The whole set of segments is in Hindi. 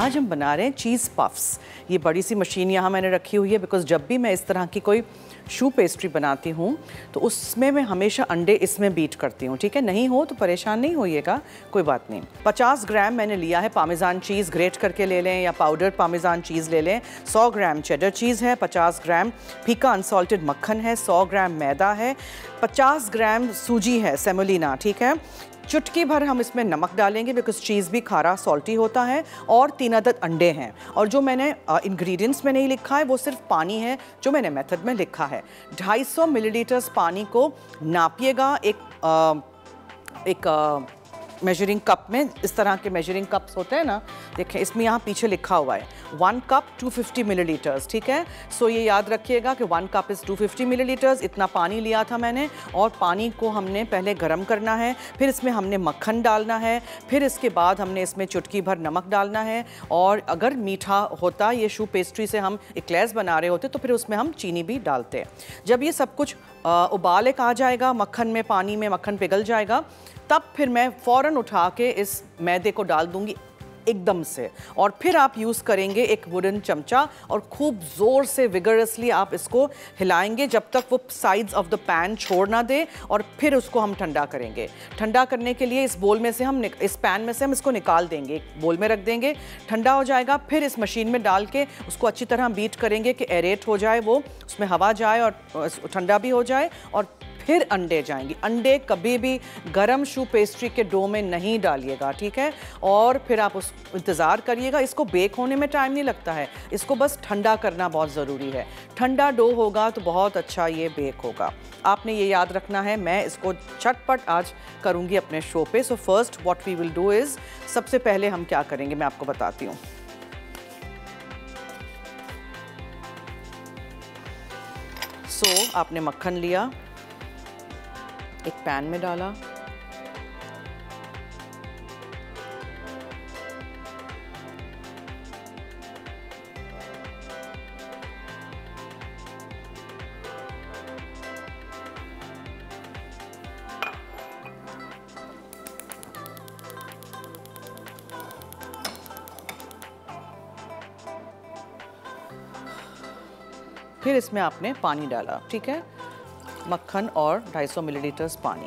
आज हम बना रहे हैं चीज़ पफ्स। ये बड़ी सी मशीन यहाँ मैंने रखी हुई है बिकॉज़ जब भी मैं इस तरह की कोई शू पेस्ट्री बनाती हूँ तो उसमें मैं हमेशा अंडे इसमें बीट करती हूँ, ठीक है? नहीं हो तो परेशान नहीं होइएगा, कोई बात नहीं। 50 ग्राम मैंने लिया है पामेजान चीज़ ग्रेट करके ले लें या पाउडर पामेजान चीज़ ले लें। 100 ग्राम चेडर चीज़ है 50 ग्राम फीका अनसॉल्टेड मक्खन है 100 ग्राम मैदा है 50 ग्राम सूजी है सेमोलिना ठीक है? चुटकी भर हम इसमें नमक डालेंगे बिकॉज़ चीज़ भी खारा सॉल्टी होता है और तीन अदद अंडे हैं। और जो मैंने इंग्रेडिएंट्स में नहीं लिखा है वो सिर्फ़ पानी है जो मैंने मेथड में लिखा है। 250 मिलीलीटर्स पानी को नापिएगा एक आ, एक आ, मेजरिंग कप में, इस तरह के मेजरिंग कप्स होते हैं ना, देखें, इसमें यहाँ पीछे लिखा हुआ है वन कप 250 मिलीलीटर्स ठीक है? सो ये याद रखिएगा कि वन कप इज़ 250 मिलीलीटर्स इतना पानी लिया था मैंने, और पानी को हमने पहले गर्म करना है, फिर इसमें हमने मक्खन डालना है, फिर इसके बाद हमने इसमें चुटकी भर नमक डालना है, और अगर मीठा होता, ये शू पेस्ट्री से हम इक्लेस बना रहे होते तो फिर उसमें हम चीनी भी डालते जब ये सब कुछ उबाल एक आ जाएगा, मक्खन में, पानी में मक्खन पिघल जाएगा, तब फिर मैं फ़ौरन उठा के इस मैदे को डाल दूँगी। एकदम से। और फिर आप यूज़ करेंगे एक वुडन चमचा और खूब ज़ोर से विगरसली आप इसको हिलाएँगे जब तक वो साइड्स ऑफ़ द पैन छोड़ ना दे और फिर उसको हम ठंडा करेंगे। ठंडा करने के लिए इस बोल में से हम इस पैन में से हम इसको निकाल देंगे। एक बोल में रख देंगे, ठंडा हो जाएगा, फिर इस मशीन में डाल के उसको अच्छी तरह बीट करेंगे कि एरेट हो जाए वो, उसमें हवा जाए और ठंडा भी हो जाए और फिर अंडे जाएँगे। अंडे कभी भी गरम शू पेस्ट्री के डो में नहीं डालिएगा ठीक है? और फिर आप उस इंतज़ार करिएगा इसको बेक होने में टाइम नहीं लगता है। इसको बस ठंडा करना बहुत ज़रूरी है। ठंडा डो होगा तो बहुत अच्छा ये बेक होगा। आपने ये याद रखना है मैं इसको छटपट आज करूँगी अपने शो पे। So first what we will do is सबसे पहले हम क्या करेंगे मैं आपको बताती हूँ। सो so, आपने मक्खन लिया। एक पैन में डाला। फिर इसमें आपने पानी डाला ठीक है? मक्खन और 250 मिलीलीटर्स पानी।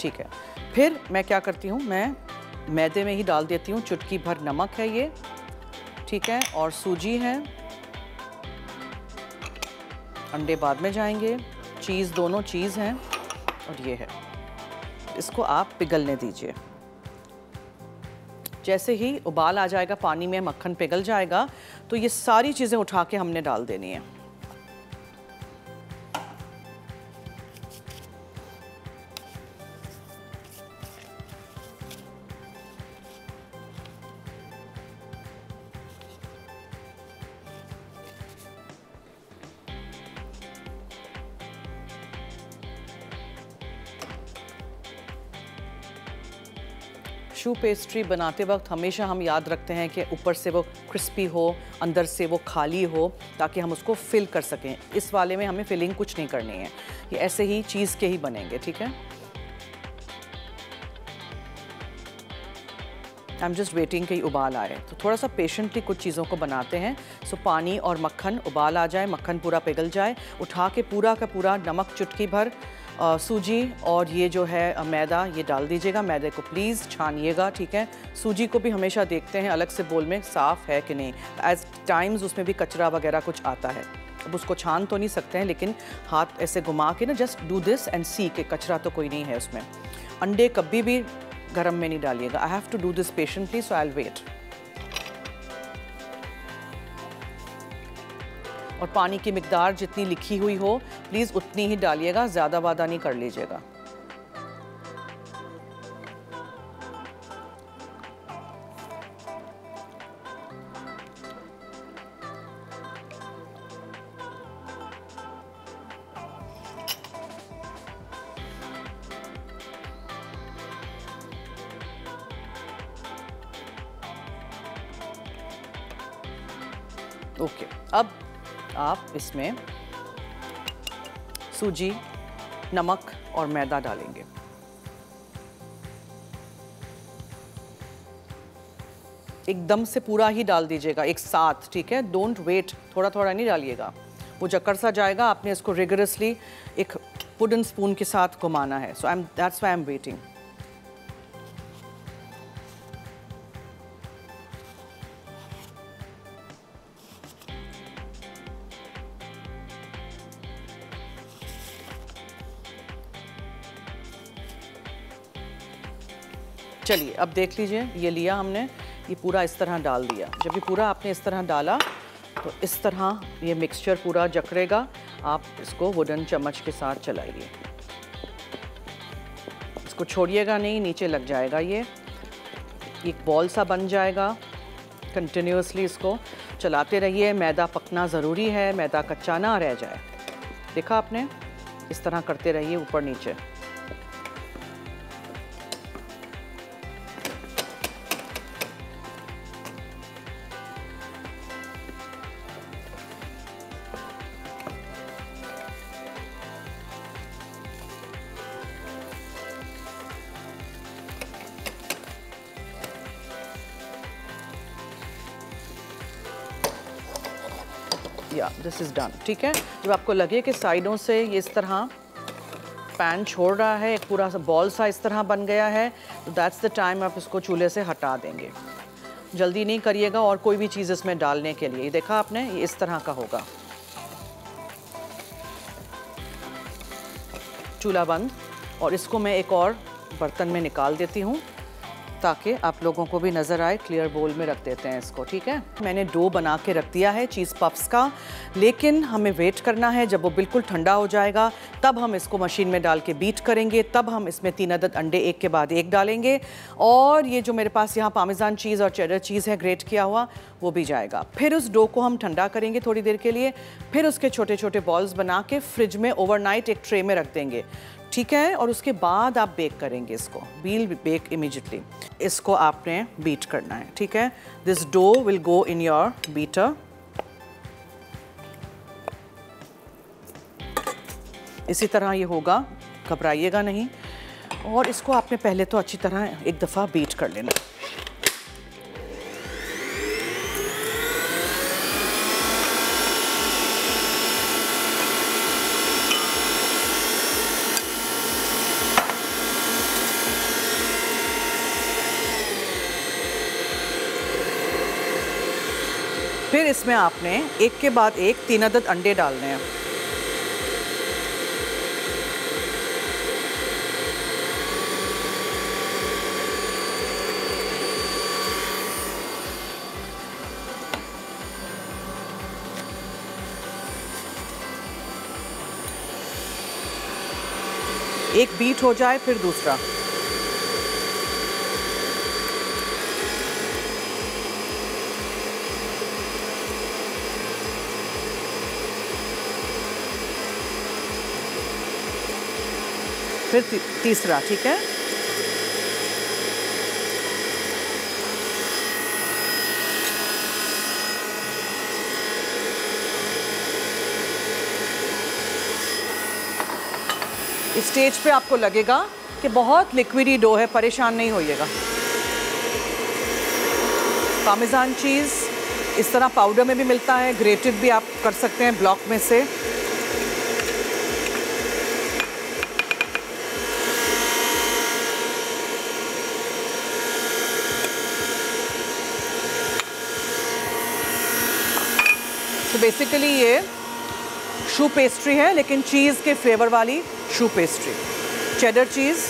ठीक है। फिर मैं क्या करती हूँ, मैं मैदे में ही डाल देती हूँ। चुटकी भर नमक है ये। ठीक है, और सूजी है। अंडे बाद में जाएँगे। चीज़, दोनों चीज़ हैं, और ये है। इसको आप पिघलने दीजिए। जैसे ही उबाल आ जाएगा, पानी में मक्खन पिघल जाएगा तो ये सारी चीज़ें उठा के हमने डाल देनी है। शू पेस्ट्री बनाते वक्त हमेशा हम याद रखते हैं कि ऊपर से वो क्रिस्पी हो, अंदर से वो खाली हो, ताकि हम उसको फिल कर सकें। इस वाले में हमें फिलिंग कुछ नहीं करनी है। ये ऐसे ही चीज़ के ही बनेंगे, ठीक है? आई एम जस्ट वेटिंग कि उबाल आए। तो थोड़ा सा पेशेंटली कुछ चीज़ों को बनाते हैं। सो पानी और मक्खन उबाल आ जाए, मक्खन पूरा पिघल जाए, उठा के पूरा का पूरा नमक चुटकी भर सूजी और ये जो है मैदा, ये डाल दीजिएगा, मैदे को प्लीज़ छानिएगा, ठीक है? सूजी को भी हमेशा देखते हैं, अलग से बोल में साफ़ है कि नहीं। एज टाइम्स उसमें भी कचरा वगैरह कुछ आता है। अब उसको छान तो नहीं सकते हैं, लेकिन हाथ ऐसे घुमा के ना just do this and see के कचरा तो कोई नहीं है उसमें। अंडे कभी भी गर्म में नहीं डालिएगा। I have to do this patiently so I wait और पानी की मकदार जितनी लिखी हुई हो प्लीज़ उतनी ही डालिएगा ज़्यादा वादा नहीं कर लीजिएगा। ओके okay, अब आप इसमें सूजी, नमक और मैदा डालेंगे। एकदम से पूरा ही डाल दीजिएगा, एक साथ, ठीक है? डोंट वेट थोड़ा थोड़ा नहीं डालिएगा। वो जकड़ सा जाएगा, आपने इसको रिगरसली एक वुडन स्पून के साथ घुमाना है। So I am that's why am waiting चलिए, अब देख लीजिए, ये लिया हमने, ये पूरा इस तरह डाल दिया। जब ये पूरा आपने इस तरह डाला तो इस तरह ये मिक्सचर पूरा जकड़ेगा। आप इसको वुडन चम्मच के साथ चलाइए। इसको छोड़िएगा नहीं, नीचे लग जाएगा ये। एक बॉल सा बन जाएगा। कंटिन्यूसली इसको चलाते रहिए। मैदा पकना ज़रूरी है, मैदा कच्चा ना रह जाए। देखा आपने? इस तरह करते रहिए ऊपर नीचे। या दिस इज़ डन ठीक है? जब आपको लगे कि साइडों से ये इस तरह पैन छोड़ रहा है, एक पूरा सा बॉल सा इस तरह बन गया है तो दैट्स द टाइम आप इसको चूल्हे से हटा देंगे। जल्दी नहीं करिएगा और कोई भी चीज़ इसमें डालने के लिए। देखा आपने? ये इस तरह का होगा। चूल्हा बंद, और इसको मैं एक और बर्तन में निकाल देती हूँ। ताकि आप लोगों को भी नज़र आए क्लियर बोल में रख देते हैं इसको, ठीक है? मैंने डो बना के रख दिया है चीज़ पफ्स का, लेकिन हमें वेट करना है, जब वो बिल्कुल ठंडा हो जाएगा, तब हम इसको मशीन में डाल के बीट करेंगे, तब हम इसमें तीन अदद अंडे एक के बाद एक डालेंगे, और ये जो मेरे पास यहाँ पामेजान चीज़ और चेडर चीज़ है ग्रेट किया हुआ, वो भी जाएगा। फिर उस डो को हम ठंडा करेंगे थोड़ी देर के लिए, फिर उसके छोटे छोटे बॉल्स बना के फ्रिज में ओवरनाइट एक ट्रे में रख देंगे। ठीक है? और उसके बाद आप बेक करेंगे इसको। बील बेक इमिजिएटली इसको आपने बीट करना है, ठीक है? This dough will go in your beater इसी तरह ये होगा। घबराइएगा नहीं। और इसको आपने पहले तो अच्छी तरह एक दफ़ा बीट कर लेना। इसमें आपने एक के बाद एक तीन अदद अंडे डालने हैं। एक बीट हो जाए फिर दूसरा। फिर तीसरा, ठीक है? स्टेज पे आपको लगेगा कि बहुत लिक्विडी डो है, परेशान नहीं होइएगा। पामेजान चीज़ इस तरह पाउडर में भी मिलता है, ग्रेटेड भी आप कर सकते हैं ब्लॉक में से। बेसिकली ये शू पेस्ट्री है लेकिन चीज़ के फ्लेवर वाली शू पेस्ट्री चेडर चीज़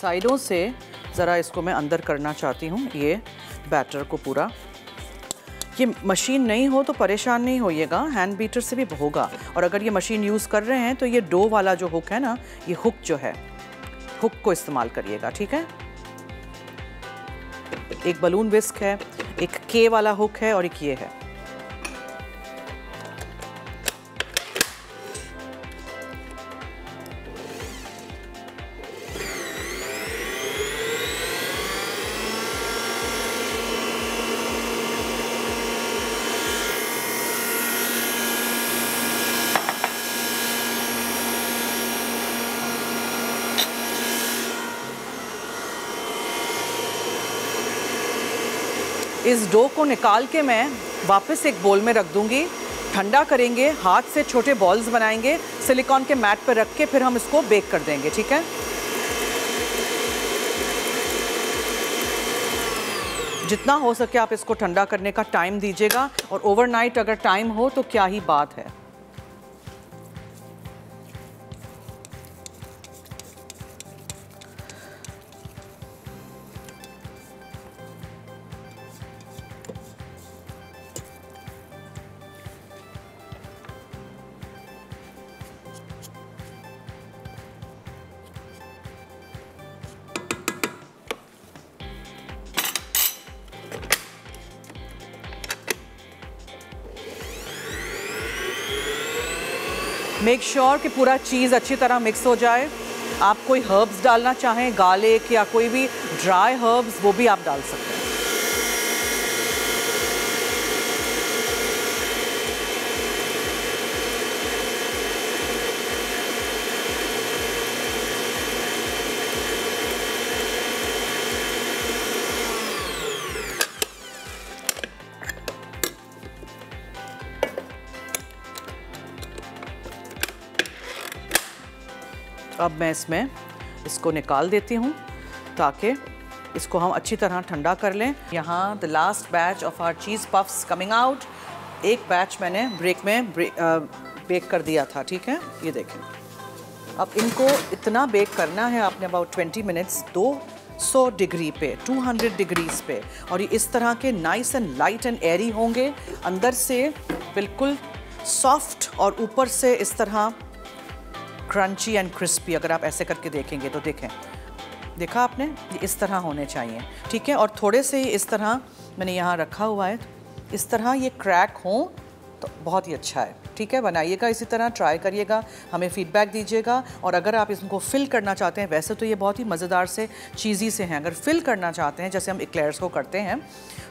साइडों से ज़रा इसको मैं अंदर करना चाहती हूँ, ये बैटर को पूरा। ये मशीन नहीं हो तो परेशान नहीं होइएगा, हैंड बीटर से भी होगा। और अगर ये मशीन यूज़ कर रहे हैं तो ये डो वाला जो हुक है ना, ये हुक जो है, हुक को इस्तेमाल करिएगा, ठीक है? एक बलून विस्क है, एक के वाला हुक है और एक ये है। इस डो को निकाल के मैं वापस एक बोल में रख दूँगी। ठंडा करेंगे, हाथ से छोटे बॉल्स बनाएँगे सिलिकॉन के मैट पर रख के फिर हम इसको बेक कर देंगे, ठीक है? जितना हो सके आप इसको ठंडा करने का टाइम दीजिएगा और ओवरनाइट अगर टाइम हो तो क्या ही बात है। मेक श्योर sure कि पूरा चीज़ अच्छी तरह मिक्स हो जाए। आप कोई हर्ब्स डालना चाहें गार्लिक या कोई भी ड्राई हर्ब्स वो भी आप डाल सकते हैं। अब मैं इसमें इसको निकाल देती हूँ ताकि इसको हम अच्छी तरह ठंडा कर लें। यहाँ the last batch of our cheese puffs coming out एक बैच मैंने ब्रेक में ब्रेक, आ, बेक कर दिया था ठीक है? ये देखें। अब इनको इतना बेक करना है आपने अबाउट 20 मिनट्स दो सौ डिग्री पे 200 डिग्रीज पे। और ये इस तरह के nice and light and airy होंगे। अंदर से बिल्कुल सॉफ्ट और ऊपर से इस तरह क्रंची एंड क्रिस्पी अगर आप ऐसे करके देखेंगे तो देखें। देखा आपने? ये इस तरह होने चाहिए। ठीक है? और थोड़े से इस तरह मैंने यहाँ रखा हुआ है। इस तरह ये क्रैक हों तो बहुत ही अच्छा है। ठीक है? बनाइएगा इसी तरह ट्राई करिएगा हमें फीडबैक दीजिएगा। और अगर आप इसको फिल करना चाहते हैं वैसे तो ये बहुत ही मज़ेदार से चीज़ी से हैं। अगर फिल करना चाहते हैं जैसे हम इक्लेयर्स को करते हैं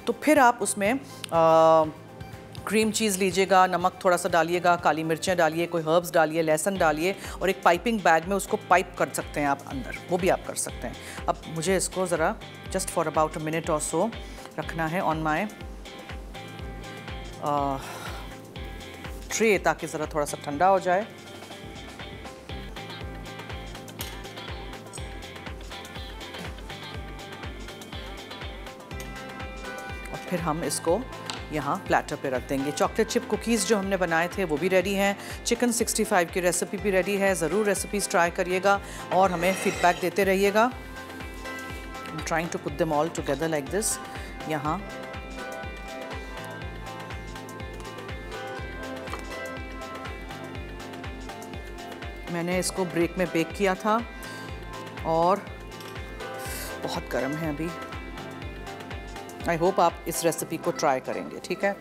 तो फिर आप उसमें आ, क्रीम चीज़ लीजिएगा, नमक थोड़ा सा डालिएगा, काली मिर्चें डालिए, कोई हर्ब्स डालिए, लहसन डालिए और एक पाइपिंग बैग में उसको पाइप कर सकते हैं आप अंदर, वो भी आप कर सकते हैं। अब मुझे इसको ज़रा just for about a minute और सो रखना है ऑन माई ट्रे ताकि ज़रा थोड़ा सा ठंडा हो जाए। और फिर हम इसको यहाँ प्लेटर पे रख देंगे। चॉकलेट चिप कुकीज़ जो हमने बनाए थे, वो भी रेडी हैं। चिकन 65 की रेसिपी भी रेडी है। ज़रूर रेसिपीज़ ट्राई करिएगा और हमें फीडबैक देते रहिएगा। Trying to put them all together like this यहाँ। मैंने इसको ब्रेक में बेक किया था और बहुत गर्म है अभी। आई होप आप इस रेसिपी को ट्राई करेंगे ठीक है?